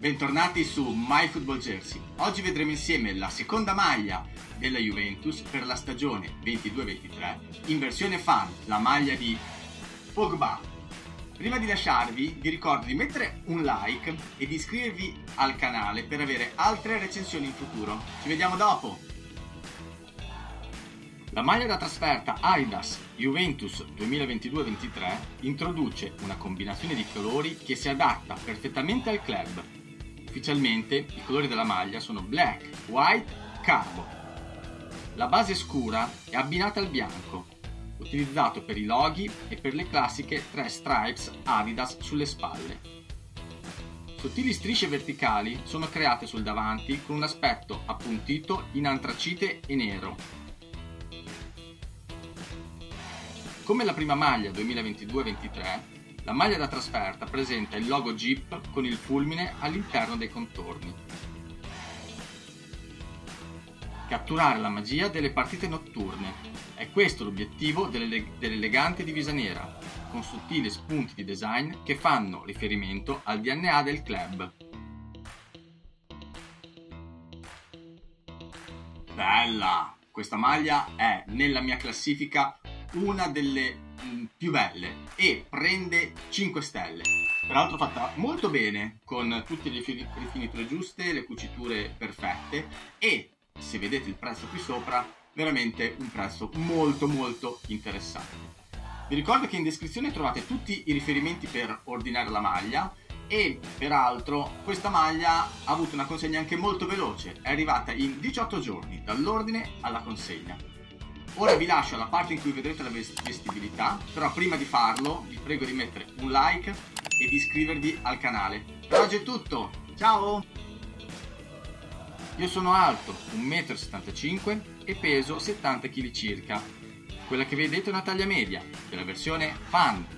Bentornati su My Football Jersey. Oggi vedremo insieme la seconda maglia della Juventus per la stagione 22-23 in versione fan, la maglia di Pogba. Prima di lasciarvi vi ricordo di mettere un like e di iscrivervi al canale per avere altre recensioni in futuro. Ci vediamo dopo! La maglia da trasferta Adidas Juventus 2022-23 introduce una combinazione di colori che si adatta perfettamente al club Ufficialmente i colori della maglia sono black, white, carbo. La base scura è abbinata al bianco, utilizzato per i loghi e per le classiche tre stripes Adidas sulle spalle. Sottili strisce verticali sono create sul davanti con un aspetto appuntito in antracite e nero. Come la prima maglia 2022-23, la maglia da trasferta presenta il logo Jeep con il fulmine all'interno dei contorni. Catturare la magia delle partite notturne. È questo l'obiettivo dell'elegante divisa nera, con sottili spunti di design che fanno riferimento al DNA del club. Bella! Questa maglia è nella mia classifica una delle Mm, più belle e prende 5 stelle. Peraltro fatta molto bene, con tutte le rifiniture giuste, le cuciture perfette e, se vedete il prezzo qui sopra, veramente un prezzo molto molto interessante. Vi ricordo che in descrizione trovate tutti i riferimenti per ordinare la maglia e peraltro questa maglia ha avuto una consegna anche molto veloce, è arrivata in 18 giorni dall'ordine alla consegna. Ora vi lascio alla parte in cui vedrete la vestibilità, però prima di farlo vi prego di mettere un like e di iscrivervi al canale. Per oggi è tutto, ciao! Io sono alto 1,75 m e peso 70 kg circa. Quella che vedete è una taglia media, della versione fan